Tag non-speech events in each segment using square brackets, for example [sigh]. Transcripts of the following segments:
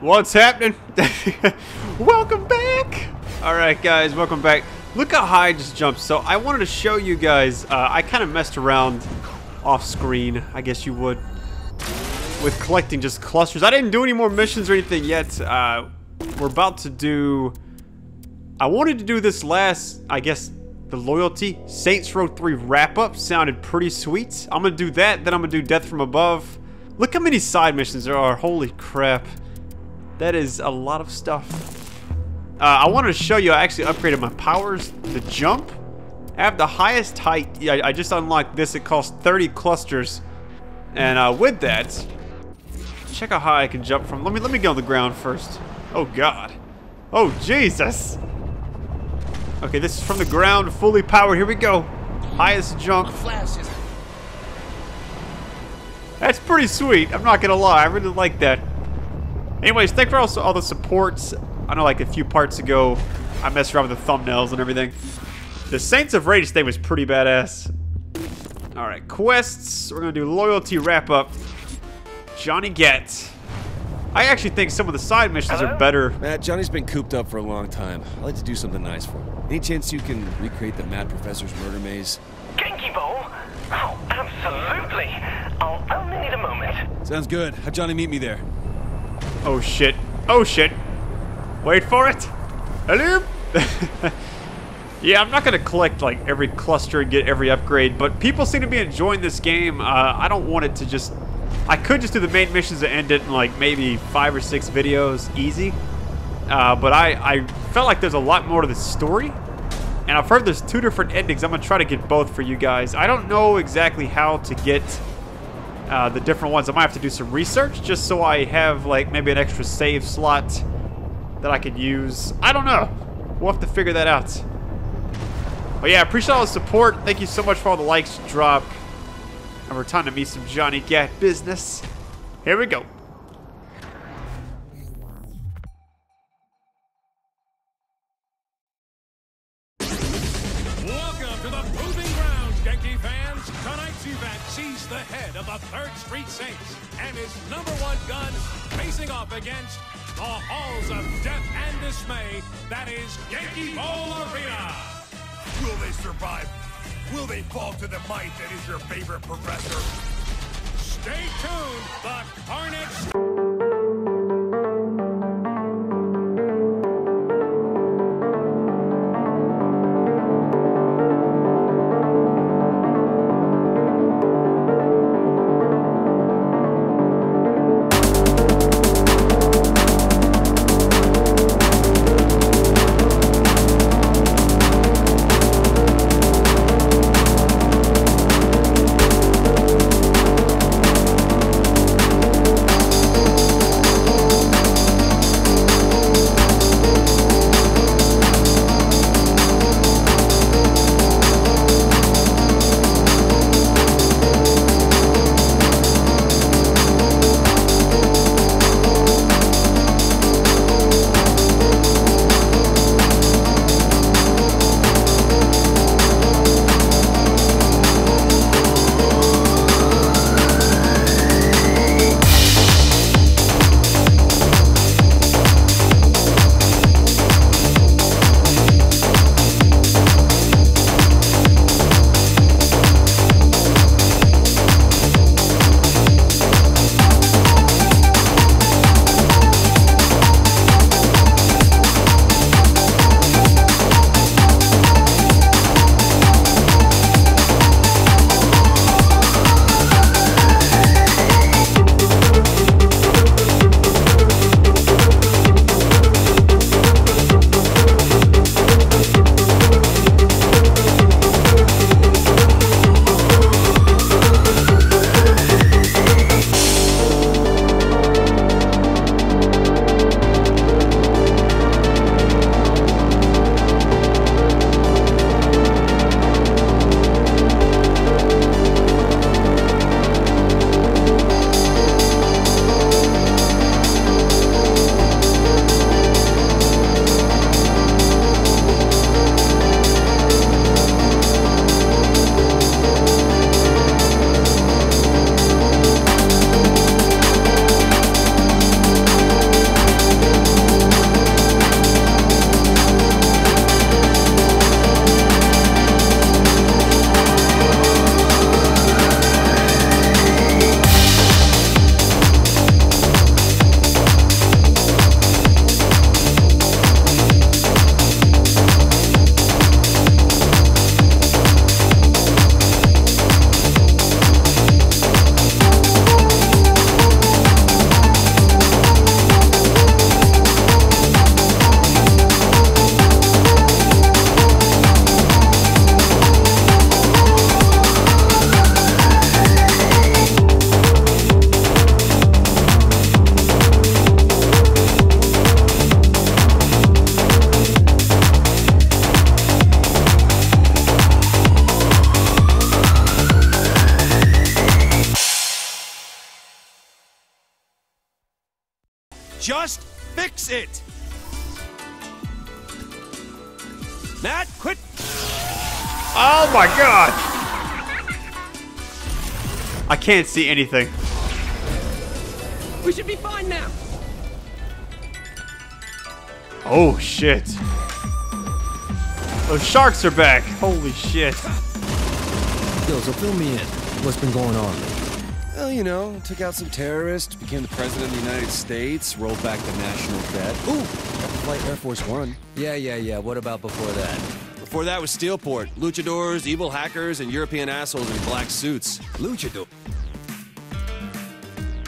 What's happening? [laughs] welcome back! Alright guys, welcome back. Look how high I just jumped. So I wanted to show you guys, uh, I kind of messed around off screen, I guess you would, with collecting just clusters. I didn't do any more missions or anything yet. Uh, we're about to do, I wanted to do this last, I guess, the Loyalty Saints Row 3 wrap-up. Sounded pretty sweet. I'm to do that, then I'm to do Death from Above. Look how many side missions there are. Holy crap. That is a lot of stuff. Uh, I wanted to show you, I actually upgraded my powers, the jump. I have the highest height. Yeah, I just unlocked this. It costs 30 clusters. And uh, with that, check out how high I can jump from. Let me let me get on the ground first. Oh God. Oh Jesus. Okay, this is from the ground, fully powered. Here we go. Highest jump. That's pretty sweet. I'm not gonna lie. I really like that. Anyways, thanks for also all the supports. I know like a few parts ago, I messed around with the thumbnails and everything. The Saints of Rage thing was pretty badass. Alright, quests. We're gonna do loyalty wrap up. Johnny Gat. I actually think some of the side missions Hello? are better. Matt, Johnny's been cooped up for a long time. I'd like to do something nice for him. Any chance you can recreate the Mad Professor's murder maze? Genki Bowl? Oh, absolutely. I'll only need a moment. Sounds good. Have Johnny meet me there. Oh shit. Oh shit. Wait for it. Hello? [laughs] yeah, I'm not gonna collect like every cluster and get every upgrade, but people seem to be enjoying this game. Uh, I don't want it to just... I could just do the main missions and end it in like maybe five or six videos easy. Uh, but I, I felt like there's a lot more to the story. And I've heard there's two different endings. I'm gonna try to get both for you guys. I don't know exactly how to get uh, the different ones. I might have to do some research just so I have like maybe an extra save slot that I could use. I don't know. We'll have to figure that out. But yeah, appreciate all the support. Thank you so much for all the likes drop. And we're time to meet some Johnny Gat business. Here we go. Sees the head of the 3rd Street Saints and his number one gun facing off against the halls of death and dismay that is Genki Bowl Arena. Will they survive? Will they fall to the might that is your favorite professor? Stay tuned. The Carnage Just fix it! Matt, quit! Oh my god! I can't see anything. We should be fine now. Oh shit. Those sharks are back. Holy shit. Yo, so fill me in. What's been going on lately? Well, you know, took out some terrorists, became the president of the United States, rolled back the national debt. Ooh, got to flight Air Force One. Yeah, yeah, yeah. What about before that? Before that was Steelport, luchadors, evil hackers, and European assholes in black suits. Luchador.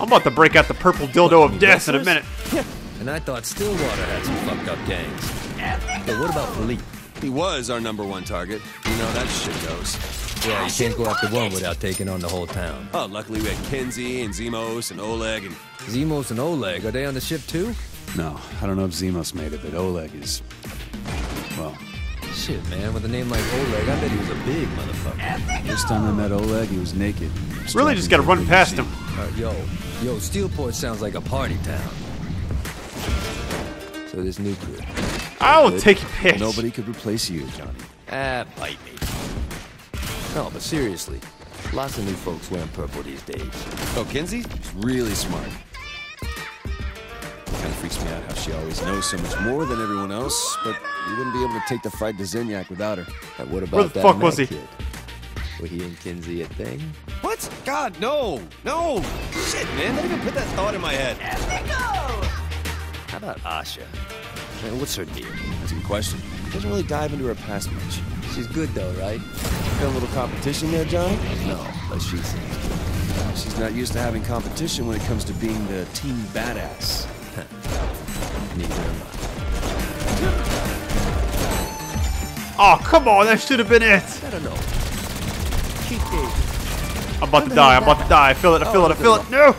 I'm about to break out the purple dildo of death in a minute. [laughs] And I thought Stillwater had some fucked up gangs. But what about Philippe? He was our number one target. You know that shit goes. Yeah, you can't go after one without taking on the whole town. Oh, luckily we had Kinzie and Zimos and Oleg and... Zimos and Oleg, are they on the ship too? No, I don't know if Zimos made it, but Oleg is... Well, Shit, man, with a name like Oleg, I bet he was a big motherfucker. first time I met Oleg, he was naked. Really just gotta run past him. Uh, yo, yo, Steelport sounds like a party town. So this nuclear. I'll take a pitch. Nobody could replace you, Johnny. Ah, bite me. No, but seriously, lots of new folks wearing purple these days. Oh, Kinzie? She's really smart. Kind of freaks me out how she always knows so much more than everyone else, but we wouldn't be able to take the fight to Zinyak without her. And what about Where the that fuck Matt was he? kid? Were he and Kinzie a thing? What? God, no! No! Shit, man, don't even put that thought in my head. How about Asha? Man, what's her deal? That's a good question. Doesn't really dive into her past much. She's good though, right? Got a little competition there, Johnny? No, but she seems. Uh, she's not used to having competition when it comes to being the team badass. [laughs] Neither am I. Oh, come on, that should have been it. I don't know. Cheat day. I'm about to die, I'm about to die. I feel it, I feel it, I feel it. No!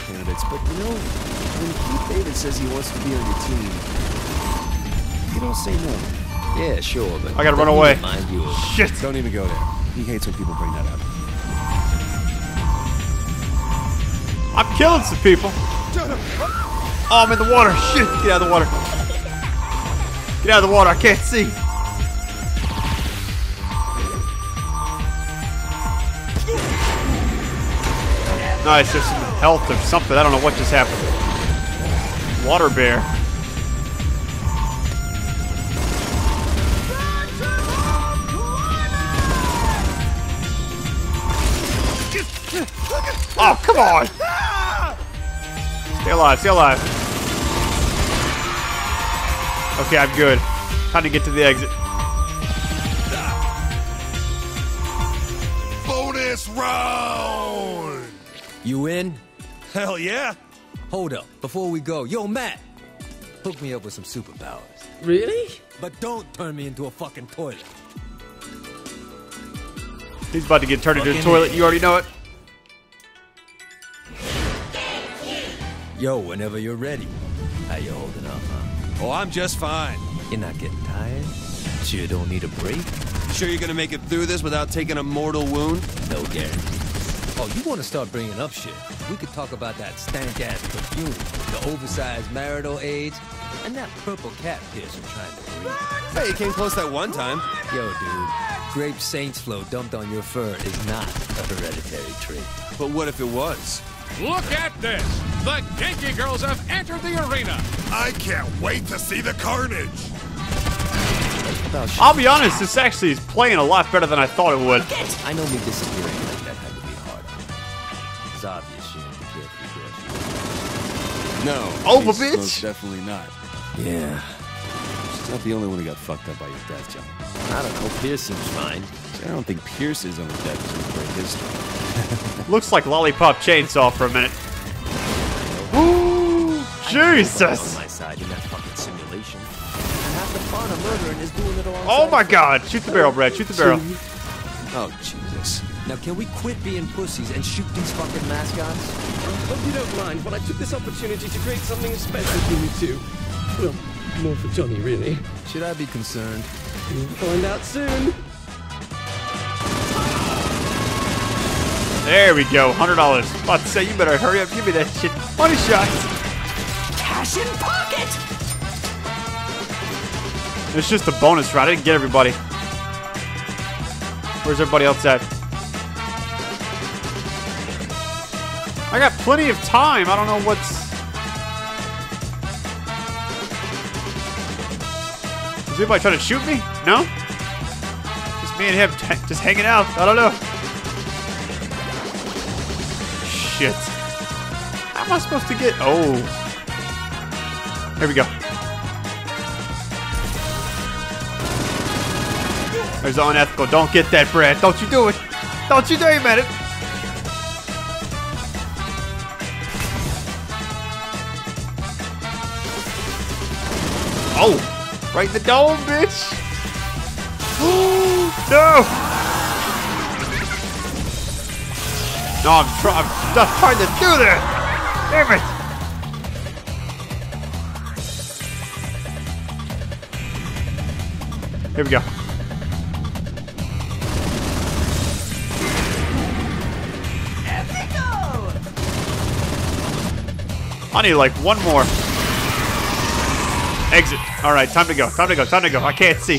Candidates, but you know, when Keith David says he wants to be on your team, you don't say no. Yeah, sure, but I gotta run away. Remind you of Shit. Don't even go there. He hates when people bring that up. I'm killing some people. Oh, I'm in the water. Shit, get out of the water. Get out of the water, I can't see. Nice, there's some health or something. I don't know what just happened. Water bear. Oh, come on! Stay alive, stay alive. Okay, I'm good. Time to get to the exit. Bonus round! You in? Hell yeah! Hold up. Before we go, yo, Matt, hook me up with some superpowers. Really? But don't turn me into a fucking toilet. He's about to get turned into a toilet. You already know it. Yo, whenever you're ready. How you holding up, huh? Oh, I'm just fine. You're not getting tired? Sure you don't need a break? Sure you're gonna make it through this without taking a mortal wound? No guarantee. Oh, you want to start bringing up shit? We could talk about that stank-ass perfume, the oversized marital aids, and that purple cat piercer trying to breathe. Hey, you came close that one time. Yo, dude, grape saints flow dumped on your fur is not a hereditary trait. But what if it was? Look at this! The Genki girls have entered the arena! I can't wait to see the carnage! I'll be honest, this actually is playing a lot better than I thought it would. I know me disappearing like that had to be hard. It's obvious she ain't the carefree girl she was. No. Over, she's bitch. most definitely not. Yeah, She's not the only one who got fucked up by your death, John. I don't know. Pierce seems fine. I don't think Pierce's own death is gonna break his story. Looks like Lollipop Chainsaw for a minute. Alongside. Oh my god! Shoot the barrel, Brad. Shoot the barrel. Oh, Jesus. Now can we quit being pussies and shoot these fucking mascots? Hope you don't mind, but I took this opportunity to create something special for you two. Well, more for Johnny, really. Should I be concerned? You'll find out soon. There we go. $100. About to say, you better hurry up. Give me that shit. Money shot. Russian pocket! It's just a bonus round. I didn't get everybody. Where's everybody else at? I got plenty of time. I don't know what's... Is anybody trying to shoot me? No? Just me and him [laughs] just hanging out. I don't know. Shit. How am I supposed to get... Oh. Here we go. The unethical. Don't get that, Brad. Don't you do it. Don't you dare, man it. Oh, right in the dome, bitch. [gasps] no. No, I'm, I'm trying to do this. Damn it. Here we go. I need like one more. Exit. All right, time to go. Time to go. Time to go. I can't see.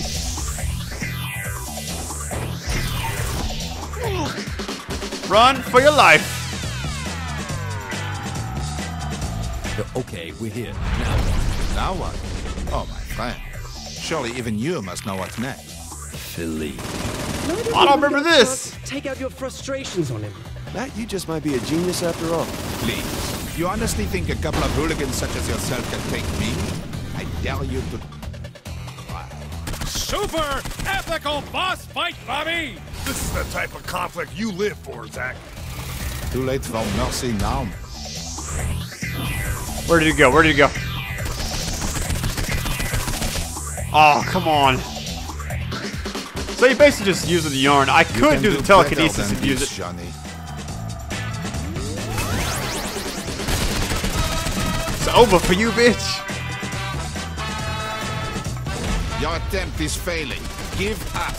Run for your life. Okay, we're here. Now what? Now what? Oh, my friend. Surely even you must know what's next. Philippe. I don't remember this. Take out your frustrations on him. Matt, you just might be a genius after all. Please. You honestly think a couple of hooligans such as yourself can take me? I dare you to... Super ethical boss fight, Bobby! This is the type of conflict you live for, Zach. Too late for mercy now. Where did he go? Where did he go? Oh, come on. So you basically just using the yarn. I could can do the telekinesis and use it. Johnny. It's over for you, bitch. Your attempt is failing. Give up.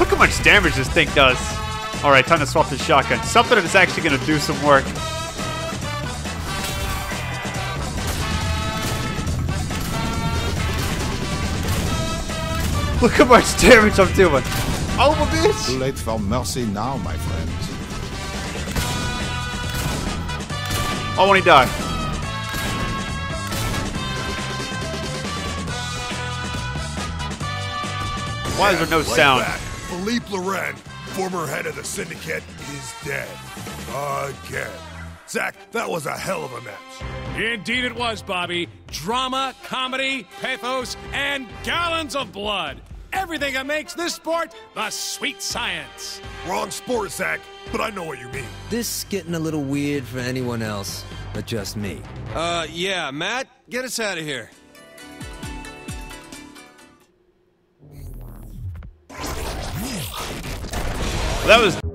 Look how much damage this thing does. All right, time to swap the shotgun. Something that's actually going to do some work. [laughs] Look how much damage I'm doing. Oh my bitch. Too late for mercy now, my friends. Oh, when he died. Why is there no Like sound? that, Philippe Loren, former head of the syndicate, is dead. Again. Zach, that was a hell of a match. Indeed it was, Bobby. Drama, comedy, pathos, and gallons of blood. Everything that makes this sport the sweet science. Wrong sport, Zach, but I know what you mean. This getting a little weird for anyone else, but just me. Uh, yeah, Matt, get us out of here. That was.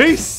Peace.